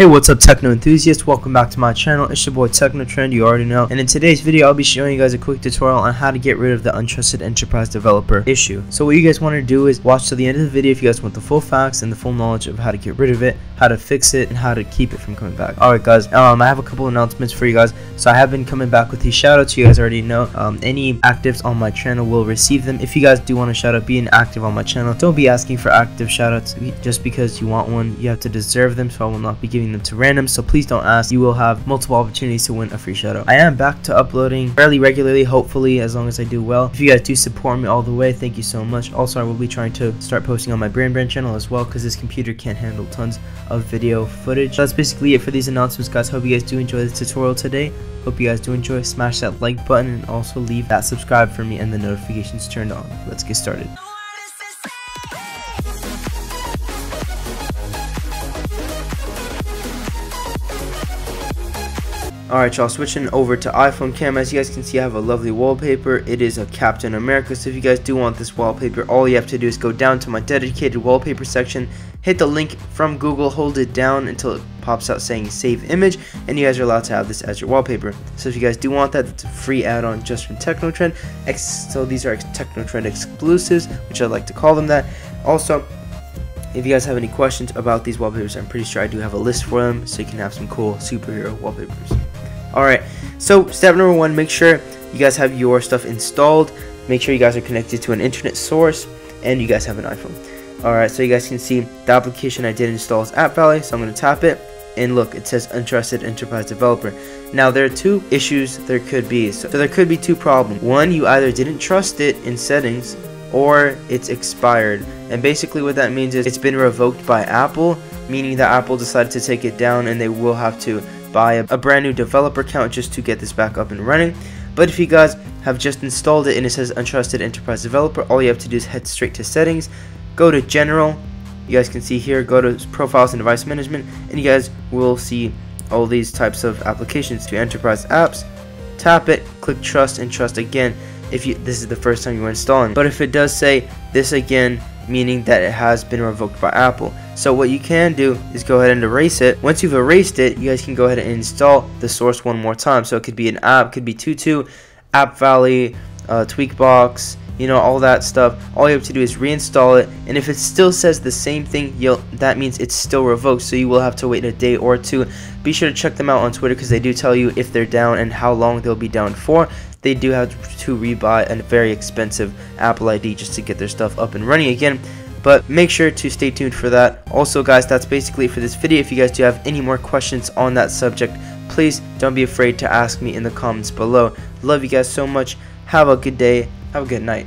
Hey what's up techno enthusiasts? Welcome back to my channel. It's your boy techno trend you already know. And in today's video I'll be showing you guys a quick tutorial on how to get rid of the untrusted enterprise developer issue. So what you guys want to do is watch to the end of the video if you guys want the full facts and the full knowledge of how to get rid of it how to fix it and how to keep it from coming back. Alright guys um I have a couple announcements for you guys. So I have been coming back with these. Shoutouts you guys already know. Um any actives on my channel will receive them. If you guys do want to shout out be an active on my channel. Don't be asking for active shoutouts just because you want one you have to deserve them so I will not be giving them to random, so please don't ask. You will have multiple opportunities to win a free shoutout. I am back to uploading fairly regularly, hopefully, as long as I do well. If you guys do support me all the way, thank you so much. Also, I will be trying to start posting on my Brand Brand channel as well, because this computer can't handle tons of video footage. That's basically it for these announcements, guys. Hope you guys do enjoy this tutorial today. Hope you guys do enjoy. Smash that like button and also leave that subscribe for me and the notifications turned on. Let's get started. Alright y'all, switching over to iPhone cam, as you guys can see I have a lovely wallpaper, it is a Captain America, so if you guys do want this wallpaper, all you have to do is go down to my dedicated wallpaper section, hit the link from Google, hold it down until it pops out saying save image, and you guys are allowed to have this as your wallpaper. So if you guys do want that, it's a free add-on just from Technotrend, so these are Technotrend exclusives, which I like to call them that. Also, if you guys have any questions about these wallpapers, I'm pretty sure I do have a list for them, so you can have some cool superhero wallpapers. Alright, so step number one, make sure you guys have your stuff installed. Make sure you guys are connected to an internet source and you guys have an iPhone. Alright, so you guys can see the application I did install is App Valley, so I'm going to tap it. And look, it says Untrusted Enterprise Developer. Now, there are two issues there could be. So, so there could be two problems. One, you either didn't trust it in settings or it's expired. And basically what that means is it's been revoked by Apple, meaning that Apple decided to take it down and they will have to buy a, brand new developer account just to get this back up and running. But if you guys have just installed it and it says Untrusted Enterprise Developer, all you have to do is head straight to Settings, go to General, you guys can see here, go to Profiles and Device Management, and you guys will see all these types of applications to Enterprise Apps. Tap it, click Trust, and Trust again if you this is the first time you're installing. But if it does say this again, meaning that it has been revoked by Apple. So what you can do is go ahead and erase it. Once you've erased it, you guys can go ahead and install the source one more time. So it could be an app, could be Tutu, App Valley, uh, Tweakbox, you know, all that stuff. All you have to do is reinstall it, and if it still says the same thing, that means it's still revoked. So you will have to wait a day or two. Be sure to check them out on Twitter because they do tell you if they're down and how long they'll be down for they do have to rebuy a very expensive Apple ID just to get their stuff up and running again but make sure to stay tuned for that. Also guys that's basically it for this video. If you guys do have any more questions on that subject please don't be afraid to ask me in the comments below. Love you guys so much. Have a good day. Have a good night